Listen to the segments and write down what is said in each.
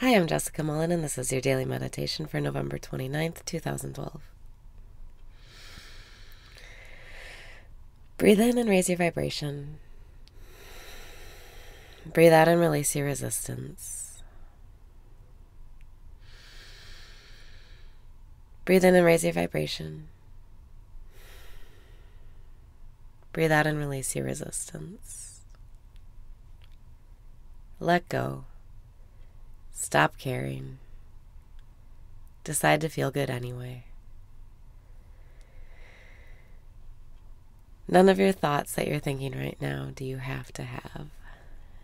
Hi, I'm Jessica Mullen, and this is your daily meditation for November 29th, 2012. Breathe in and raise your vibration. Breathe out and release your resistance. Breathe in and raise your vibration. Breathe out and release your resistance. Let go. Stop caring. Decide to feel good anyway. None of your thoughts that you're thinking right now do you have to have.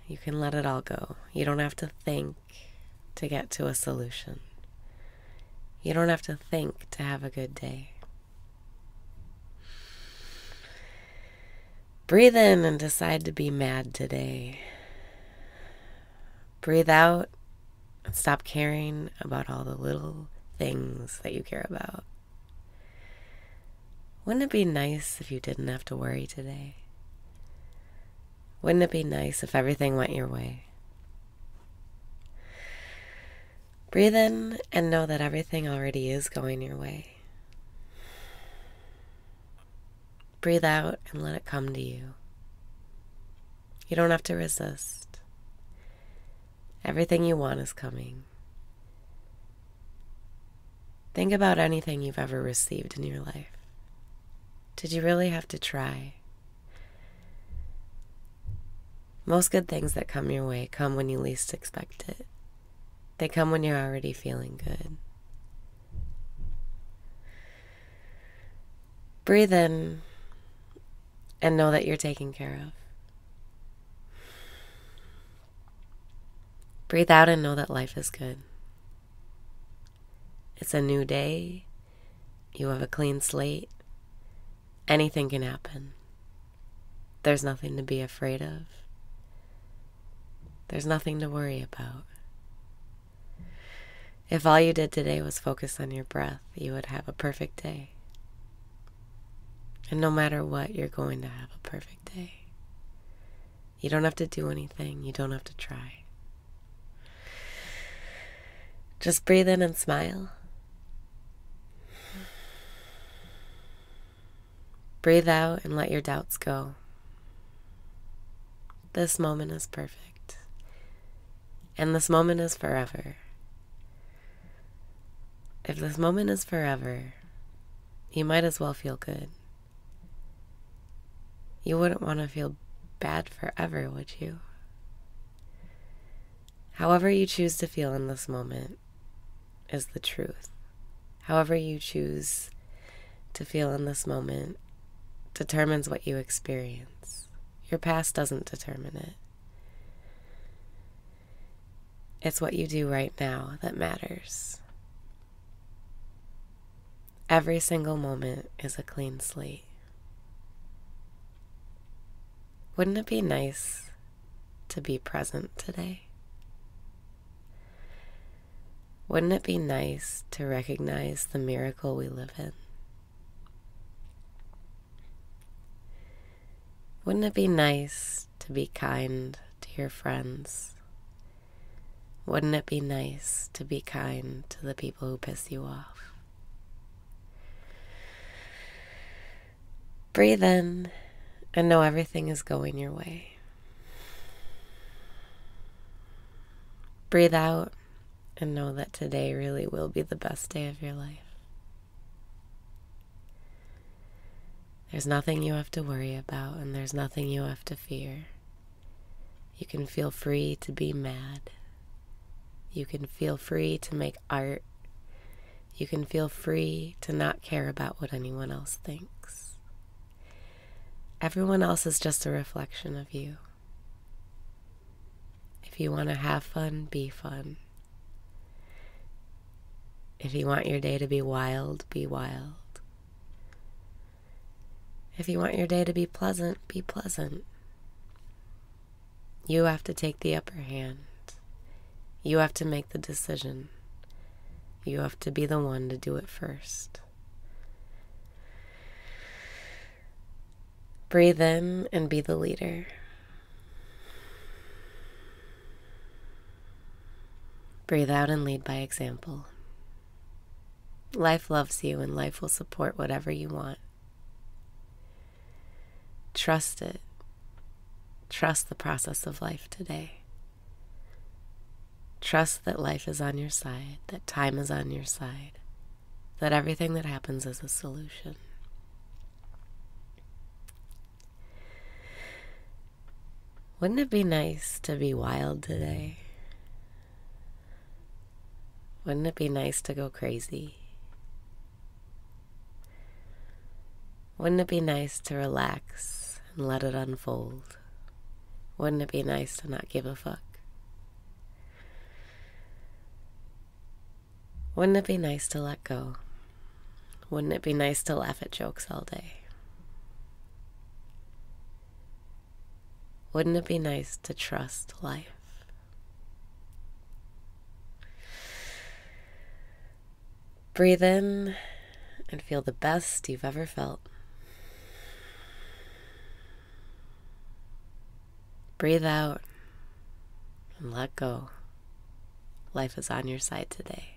You can let it all go. You don't have to think to get to a solution. You don't have to think to have a good day. Breathe in and decide to be mad today. Breathe out stop caring about all the little things that you care about. Wouldn't it be nice if you didn't have to worry today? Wouldn't it be nice if everything went your way? Breathe in and know that everything already is going your way. Breathe out and let it come to you. You don't have to resist. Everything you want is coming. Think about anything you've ever received in your life. Did you really have to try? Most good things that come your way come when you least expect it. They come when you're already feeling good. Breathe in and know that you're taken care of. Breathe out and know that life is good. It's a new day. You have a clean slate. Anything can happen. There's nothing to be afraid of. There's nothing to worry about. If all you did today was focus on your breath, you would have a perfect day. And no matter what, you're going to have a perfect day. You don't have to do anything, you don't have to try. Just breathe in and smile. Breathe out and let your doubts go. This moment is perfect. And this moment is forever. If this moment is forever, you might as well feel good. You wouldn't want to feel bad forever, would you? However, you choose to feel in this moment is the truth. However, you choose to feel in this moment determines what you experience. Your past doesn't determine it. It's what you do right now that matters. Every single moment is a clean slate. Wouldn't it be nice to be present today? Wouldn't it be nice to recognize the miracle we live in? Wouldn't it be nice to be kind to your friends? Wouldn't it be nice to be kind to the people who piss you off? Breathe in and know everything is going your way. Breathe out and know that today really will be the best day of your life. There's nothing you have to worry about, and there's nothing you have to fear. You can feel free to be mad. You can feel free to make art. You can feel free to not care about what anyone else thinks. Everyone else is just a reflection of you. If you want to have fun, be fun. If you want your day to be wild, be wild. If you want your day to be pleasant, be pleasant. You have to take the upper hand. You have to make the decision. You have to be the one to do it first. Breathe in and be the leader. Breathe out and lead by example. Life loves you and life will support whatever you want. Trust it. Trust the process of life today. Trust that life is on your side, that time is on your side, that everything that happens is a solution. Wouldn't it be nice to be wild today? Wouldn't it be nice to go crazy? Wouldn't it be nice to relax and let it unfold? Wouldn't it be nice to not give a fuck? Wouldn't it be nice to let go? Wouldn't it be nice to laugh at jokes all day? Wouldn't it be nice to trust life? Breathe in and feel the best you've ever felt. Breathe out and let go. Life is on your side today.